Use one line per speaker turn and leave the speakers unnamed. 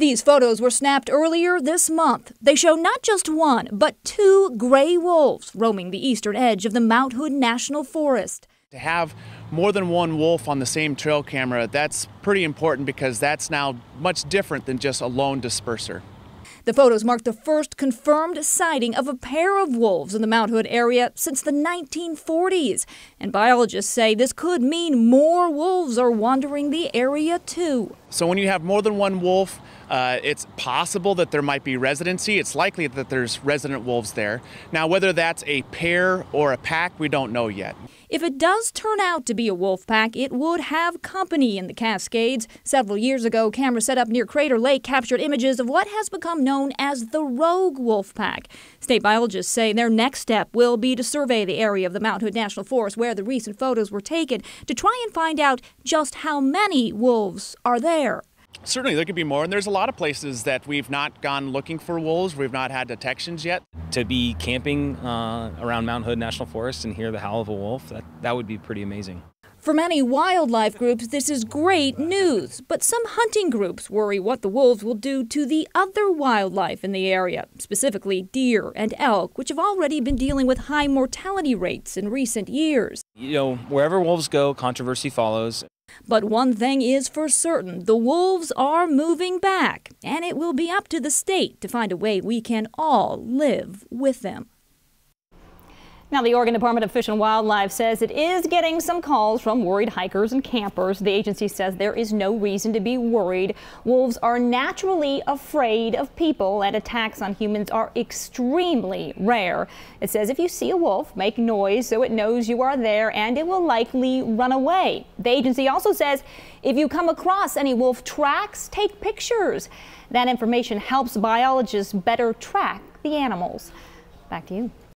These photos were snapped earlier this month. They show not just one, but two gray wolves roaming the eastern edge of the Mount Hood National Forest.
To have more than one wolf on the same trail camera, that's pretty important because that's now much different than just a lone disperser.
The photos mark the first confirmed sighting of a pair of wolves in the Mount Hood area since the 1940s. And biologists say this could mean more wolves are wandering the area too.
So when you have more than one wolf, uh, it's possible that there might be residency. It's likely that there's resident wolves there. Now, whether that's a pair or a pack, we don't know yet.
If it does turn out to be a wolf pack, it would have company in the Cascades. Several years ago, cameras set up near Crater Lake captured images of what has become known as the rogue wolf pack. State biologists say their next step will be to survey the area of the Mount Hood National Forest where the recent photos were taken to try and find out just how many wolves are there.
Certainly, there could be more, and there's a lot of places that we've not gone looking for wolves. We've not had detections yet.
To be camping uh, around Mount Hood National Forest and hear the howl of a wolf, that, that would be pretty amazing.
For many wildlife groups, this is great news, but some hunting groups worry what the wolves will do to the other wildlife in the area, specifically deer and elk, which have already been dealing with high mortality rates in recent years.
You know, wherever wolves go, controversy follows.
But one thing is for certain the wolves are moving back, and it will be up to the state to find a way we can all live with them. Now, the Oregon Department of Fish and Wildlife says it is getting some calls from worried hikers and campers. The agency says there is no reason to be worried. Wolves are naturally afraid of people and attacks on humans are extremely rare. It says if you see a wolf, make noise so it knows you are there and it will likely run away. The agency also says if you come across any wolf tracks, take pictures. That information helps biologists better track the animals. Back to you.